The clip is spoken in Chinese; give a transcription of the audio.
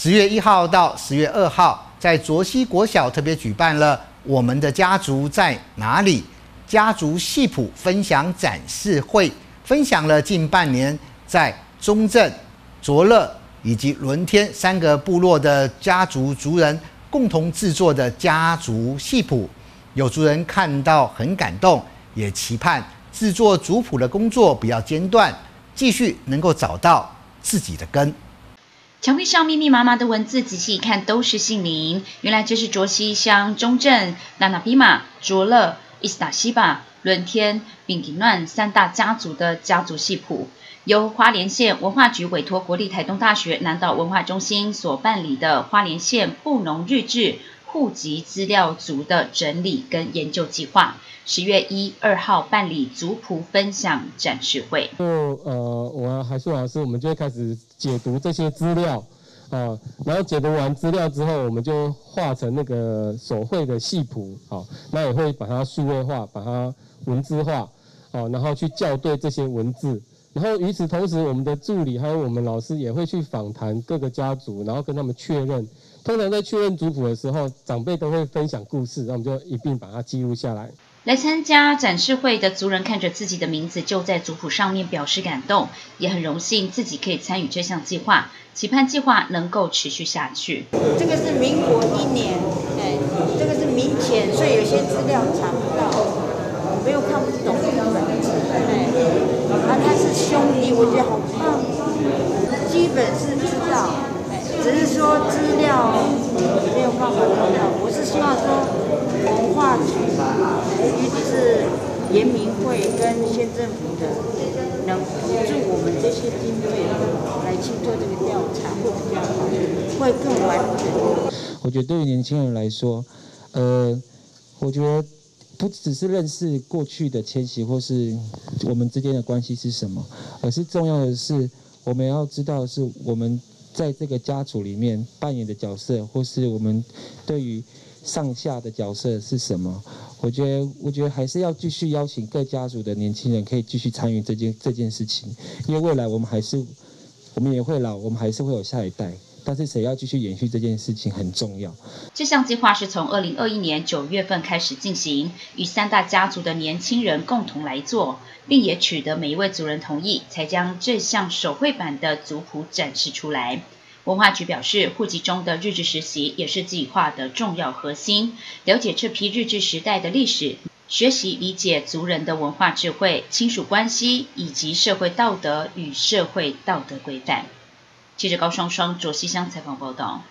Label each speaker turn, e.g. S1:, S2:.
S1: 十月一号到十月二号，在卓西国小特别举办了“我们的家族在哪里”家族戏谱分享展示会，分享了近半年在中正、卓乐以及伦天三个部落的家族族人共同制作的家族戏谱。有族人看到很感动，也期盼制作族谱的工作不要间断，继续能够找到自己的根。
S2: 墙壁上密密麻麻的文字，仔细一看都是姓名。原来这是卓西乡中正、纳纳比玛、卓乐、伊斯塔西巴、伦天、丙吉乱三大家族的家族系谱，由花莲县文化局委托国立台东大学南岛文化中心所办理的花莲县布农日志户籍资料族的整理跟研究计划。十月一二号办理族谱分享展示会。
S3: 就呃，我还是老师，我们就会开始解读这些资料啊，然后解读完资料之后，我们就画成那个手绘的细谱，好，那也会把它数位化，把它文字化，好，然后去校对这些文字。然后与此同时，我们的助理还有我们老师也会去访谈各个家族，然后跟他们确认。通常在确认族谱的时候，长辈都会分享故事，那我们就一并把它记录下来。
S2: 来参加展示会的族人看着自己的名字就在族谱上面，表示感动，也很荣幸自己可以参与这项计划，期盼计划能够持续下去。
S4: 这个是民国一年，哎，这个是民前，所以有些资料查不到，没有看不懂的本子，哎，啊，他是兄弟，我觉得好棒，基本是知道，哎，只是说资料没有办法得到，我是希望说。文化局，尤其是联民会跟县政府的，能补助我们这些经费来去做这个调查，会比较好，会更完整。
S5: 我觉得对于年轻人来说，呃，我觉得不只是认识过去的迁徙或是我们之间的关系是什么，而是重要的是我们要知道是我们在这个家族里面扮演的角色，或是我们对于。上下的角色是什么？我觉得，我觉得还是要继续邀请各家族的年轻人可以继续参与这件这件事情，因为未来我们还是，我们也会老，我们还是会有下一代，但是谁要继续延续这件事情很重要。
S2: 这项计划是从二零二一年九月份开始进行，与三大家族的年轻人共同来做，并也取得每一位族人同意，才将这项手绘版的族谱展示出来。文化局表示，户籍中的日治实习也是计划的重要核心。了解这批日治时代的历史，学习理解族人的文化智慧、亲属关系以及社会道德与社会道德规范。记者高双双卓西乡采访报道。